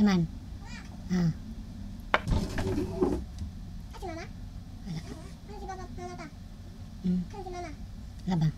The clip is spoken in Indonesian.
teman ah Ah, Mama? hmm. Mama? labang